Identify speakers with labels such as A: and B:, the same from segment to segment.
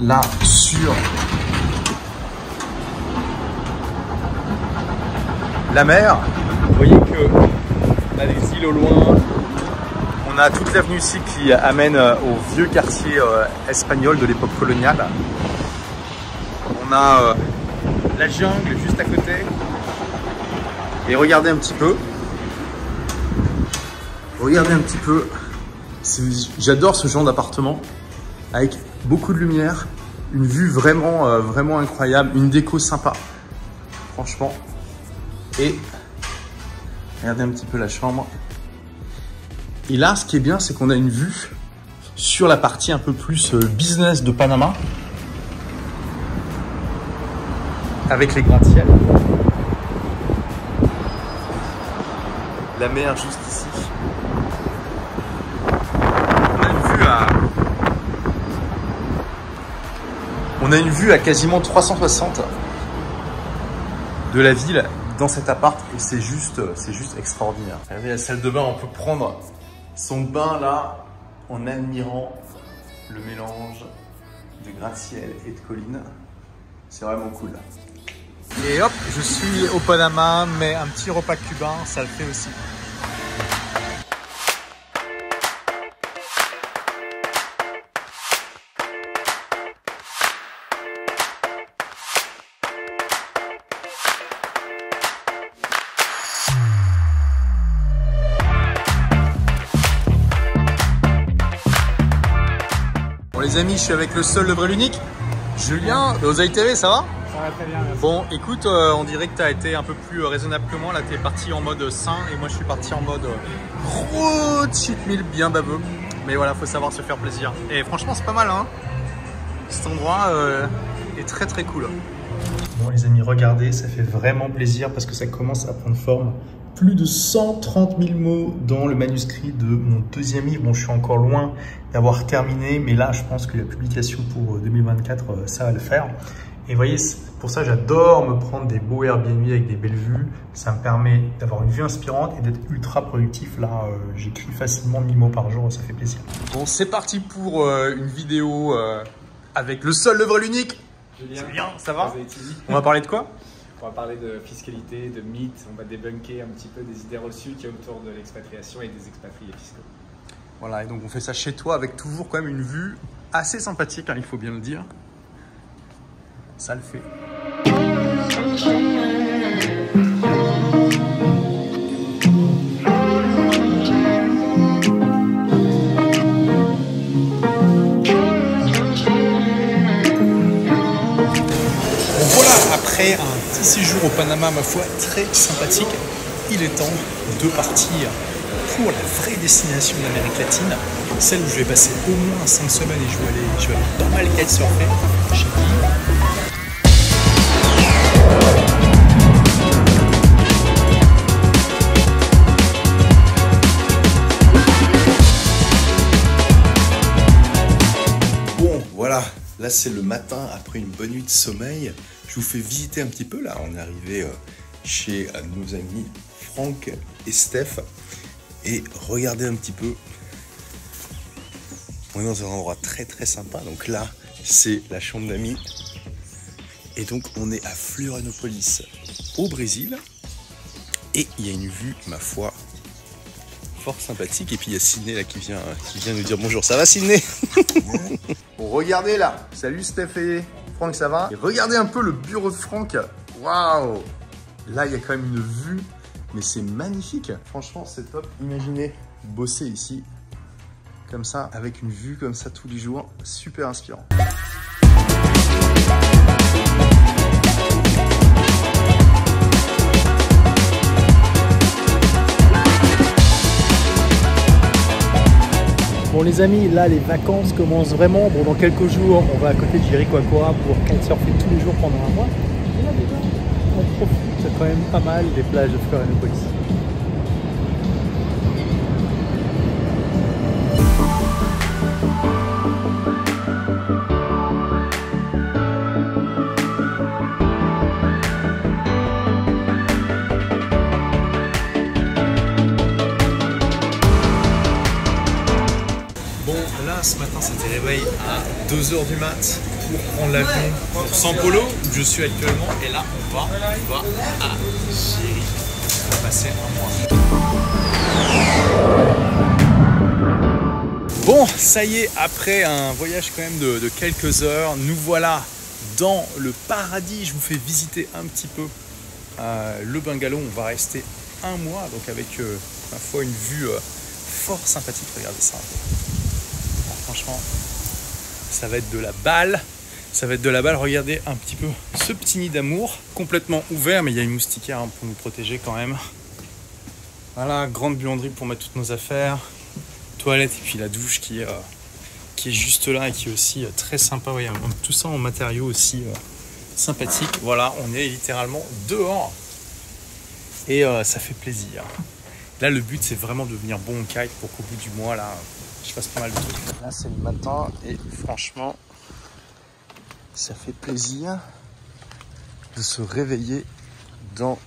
A: là sur la mer. Vous voyez que on a des îles au loin. On a toute l'avenue ici qui amène euh, au vieux quartier euh, espagnol de l'époque coloniale. On a euh, la jungle juste à côté. Et regardez un petit peu. Regardez un petit peu. J'adore ce genre d'appartement avec beaucoup de lumière, une vue vraiment, euh, vraiment incroyable, une déco sympa. Franchement. Et regardez un petit peu la chambre. Et là, ce qui est bien, c'est qu'on a une vue sur la partie un peu plus euh, business de Panama. Avec les gratte-ciel. La mer juste ici. On a une vue à... On a une vue à quasiment 360 de la ville dans cet appart et c'est juste, c'est juste extraordinaire. Regardez la salle de bain, on peut prendre son bain là en admirant le mélange de gratte-ciel et de collines. C'est vraiment cool. Et hop, je suis au Panama, mais un petit repas cubain, ça le fait aussi. Les amis, je suis avec le seul, le vrai, l'unique. Julien, de Oseille TV, ça va?
B: Ça va très bien, merci.
A: Bon, écoute, euh, on dirait que tu as été un peu plus euh, raisonnable que moi. Là, tu es parti en mode sain et moi, je suis parti en mode euh, gros cheat meal bien baveux. Mais voilà, faut savoir se faire plaisir. Et franchement, c'est pas mal, hein Cet endroit euh, est très très cool. Bon, les amis, regardez, ça fait vraiment plaisir parce que ça commence à prendre forme. Plus de 130 000 mots dans le manuscrit de mon deuxième livre. Bon, je suis encore loin d'avoir terminé, mais là, je pense que la publication pour 2024, euh, ça va le faire. Et vous voyez, pour ça, j'adore me prendre des beaux Airbnb avec des belles vues. Ça me permet d'avoir une vue inspirante et d'être ultra productif. Là, euh, j'écris facilement 1000 mots par jour, ça fait plaisir. Bon, c'est parti pour euh, une vidéo euh, avec le seul, le vrai, l'unique.
B: Julien,
A: C'est bien, ça va? On va parler de quoi?
B: On va parler de fiscalité, de mythes, on va débunker un petit peu des idées reçues qu'il y a autour de l'expatriation et des expatriés fiscaux.
A: Voilà, et donc on fait ça chez toi avec toujours quand même une vue assez sympathique, hein, il faut bien le dire. Ça le fait. Voilà, après un petit séjour au Panama, ma foi, très sympathique, il est temps de partir pour la vraie destination de l'Amérique latine, celle où je vais passer au moins 5 semaines et je vais aller, je vais aller pas mal kitesurfer. J'ai dit.
C: C'est le matin après une bonne nuit de sommeil. Je vous fais visiter un petit peu là. On est arrivé euh, chez euh, nos amis Franck et Steph. Et regardez un petit peu. On est dans un endroit très très sympa. Donc là, c'est la chambre d'amis. Et donc on est à Florianopolis au Brésil. Et il y a une vue, ma foi, fort sympathique. Et puis il y a Sidney là qui vient, qui vient nous dire bonjour. Ça va Sidney?
A: Regardez là. Salut Steph et Franck, ça va? Regardez un peu le bureau de Franck. Waouh Là, il y a quand même une vue, mais c'est magnifique. Franchement, c'est top. Imaginez bosser ici, comme ça, avec une vue comme ça tous les jours. Super inspirant.
D: Bon les amis, là les vacances commencent vraiment. Bon dans quelques jours, on va à côté de Jericoacoara pour kitesurfer tous les jours pendant un mois. Et là déjà, on profite quand même pas mal des plages de Florianopolis.
E: Ce matin, c'était réveil à 2h du mat pour prendre l'avion pour San Polo, où je suis actuellement. Et là, on va, on va à Géry. Va passer un mois. Bon, ça y est, après un voyage quand même de, quelques heures, nous voilà dans le paradis. Je vous fais visiter un petit peu euh, le bungalow. On va rester un mois, donc avec euh, ma foi une vue euh, fort sympathique. Regardez ça. Franchement, ça va être de la balle. Ça va être de la balle. Regardez un petit peu ce petit nid d'amour, complètement ouvert, mais il y a une moustiquaire hein, pour nous protéger quand même. Voilà, grande buanderie pour mettre toutes nos affaires. Toilette et puis la douche qui est, euh, est juste là et qui est aussi euh, très sympa. Voyez, tout ça en matériaux aussi euh, sympathiques. Voilà, on est littéralement dehors et ça fait plaisir. Là, le but, c'est vraiment de devenir bon au kite pour qu'au bout du mois, là, je fasse pas mal de trucs. Là, c'est le matin et franchement, ça fait plaisir de se réveiller dans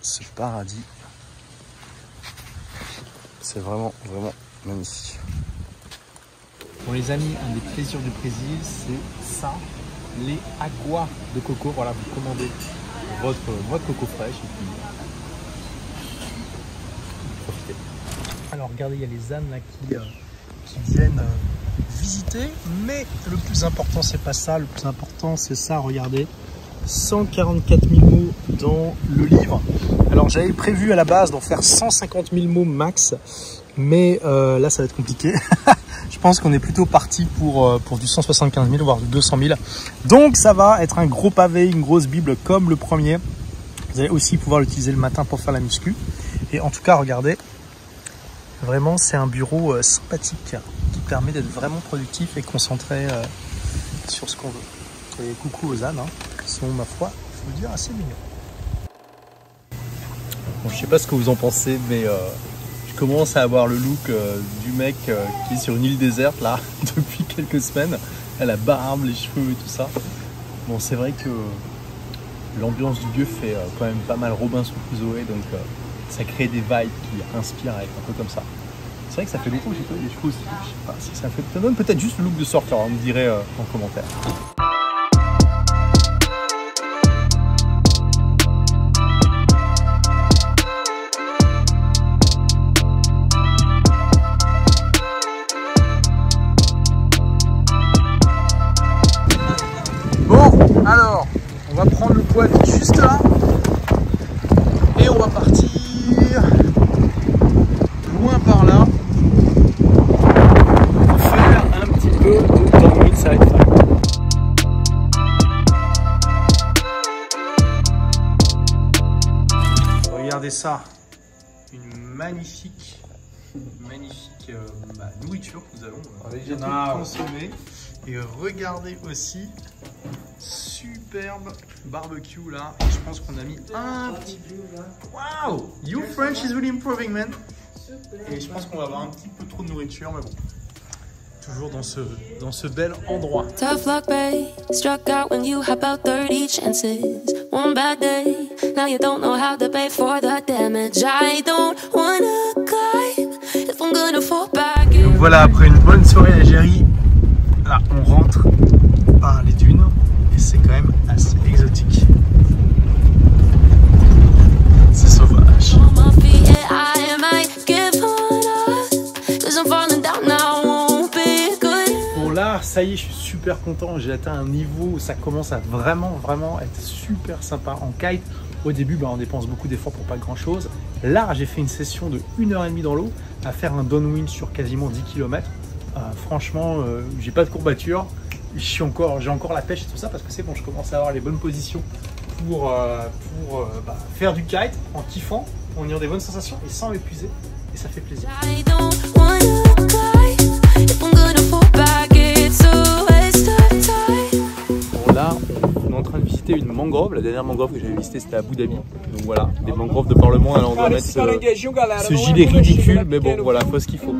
E: ce paradis. C'est vraiment, vraiment magnifique.
A: Bon les amis, un des plaisirs du Brésil, c'est ça, les aguas de coco. Voilà, vous commandez votre, votre coco fraîche et puis Alors regardez, il y a les ânes euh, qui viennent euh, visiter, mais le plus important c'est pas ça, le plus important c'est ça, regardez. 144 000 mots dans le livre. Alors j'avais prévu à la base d'en faire 150 000 mots max, mais euh, là ça va être compliqué. Je pense qu'on est plutôt parti pour, pour du 175 000, voire du 200 000. Donc ça va être un gros pavé, une grosse bible comme le premier. Vous allez aussi pouvoir l'utiliser le matin pour faire la muscu. Et en tout cas, regardez, vraiment c'est un bureau euh, sympathique qui permet d'être vraiment productif et concentré euh, sur ce qu'on veut. Et coucou aux ânes, hein, qui sont ma foi, je vous dire, assez mignons. Bon, je sais pas ce que vous en pensez, mais euh, je commence à avoir le look du mec qui est sur une île déserte là depuis quelques semaines. Elle a barbe, les cheveux et tout ça. Bon, c'est vrai que l'ambiance du lieu fait quand même pas mal Robinson Crusoe, donc ça crée des vibes qui inspirent avec un peu comme ça. C'est vrai que ça fait longtemps que j'ai pas cheveux aussi. Je sais pas si ça fait ça donne peut-être juste le look de sortir. On me dirait euh, en commentaire. Ça. Une magnifique, magnifique euh, bah, nourriture que nous allons euh, bientôt consommer. Et regardez aussi, superbe barbecue là. Et je pense qu'on a mis un petit. Wow! You French is really improving, man. Et je pense qu'on va avoir un petit peu trop de nourriture, mais bon. Toujours dans ce, dans ce bel endroit.
F: Tough luck, babe. Struck out when you had about 30 chances. One bad day, now you don't know how to pay for the damage. I don't wanna climb if I'm gonna fall back.
E: Donc voilà, après une bonne soirée à Géry, là on rentre
A: ça y est, je suis super content. J'ai atteint un niveau où ça commence à vraiment, vraiment être super sympa en kite. Au début, bah, on dépense beaucoup d'efforts pour pas grand chose. Là, j'ai fait une session de 1h30 dans l'eau à faire un downwind sur quasiment 10 km. franchement, euh, j'ai pas de courbature. Suis encore, j'ai encore la pêche et tout ça parce que c'est bon, je commence à avoir les bonnes positions pour, euh, pour euh, bah, faire du kite en kiffant, en ayant des bonnes sensations et sans m'épuiser. Et ça fait plaisir. Là, on est en train de visiter une mangrove. La dernière mangrove que j'avais visitée c'était à Abu Dhabi. Donc voilà, des mangroves de par le monde. Alors on doit mettre ce, ce gilet ridicule, mais bon voilà, faut ce qu'il faut.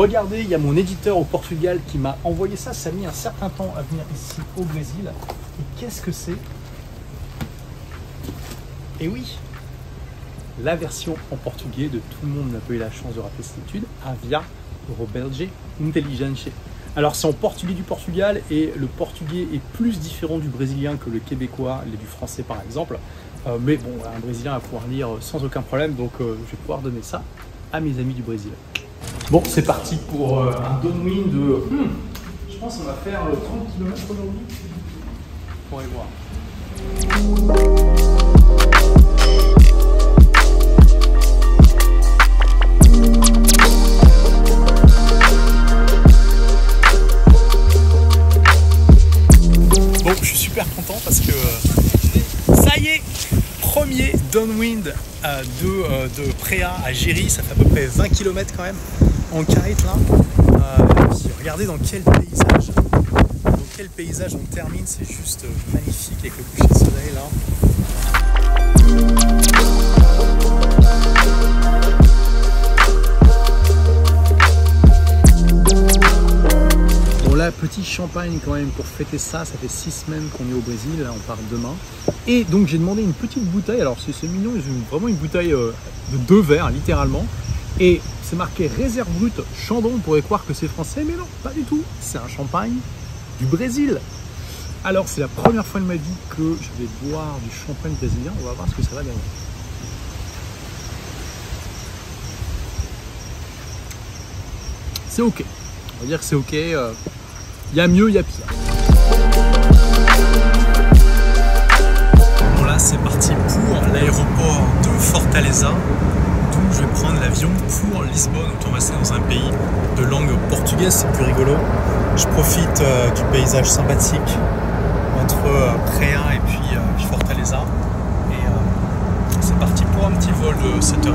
A: Regardez, il y a mon éditeur au Portugal qui m'a envoyé ça. Ça a mis un certain temps à venir ici au Brésil. Et qu'est-ce que c'est? Et oui, la version en portugais de Tout le monde n'a pas eu la chance de rappeler cette étude, Avia Robelge Intelligence. Alors c'est en portugais du Portugal et le portugais est plus différent du brésilien que le québécois et du français par exemple. Euh, mais bon, un brésilien va pouvoir lire sans aucun problème, donc euh, je vais pouvoir donner ça à mes amis du Brésil. Bon, c'est parti pour euh, un downwind de. hmm, je pense qu'on va faire euh, 30 km aujourd'hui. On va voir. Bon, je suis super content parce que euh, ça y est, premier downwind euh, de, euh, de Préa à Géry, ça fait à peu près 20 km quand même en kite là. Euh, puis regardez dans quel paysage, dans quel paysage on termine, c'est juste euh, magnifique avec le coucher de soleil là. Bon là, petit champagne quand même pour fêter ça. Ça fait six semaines qu'on est au Brésil. Là, on part demain. Et donc j'ai demandé une petite bouteille. Alors c'est mignon, ils vraiment une bouteille euh, de deux verres littéralement. Et c'est marqué réserve brute Chandon. On pourrait croire que c'est français, mais non, pas du tout. C'est un champagne du Brésil. Alors c'est la première fois de ma vie que je vais boire du champagne brésilien. On va voir ce que ça va donner. C'est ok. On va dire que c'est ok. euh, il y a mieux, il y a pire. Bon là c'est parti pour l'aéroport de Fortaleza, prendre l'avion pour Lisbonne, donc on va rester dans un pays de langue portugaise, c'est plus rigolo. Je profite euh, du paysage sympathique entre euh, Préa et puis, euh, puis Fortaleza. Et euh, c'est parti pour un petit vol de 7 heures.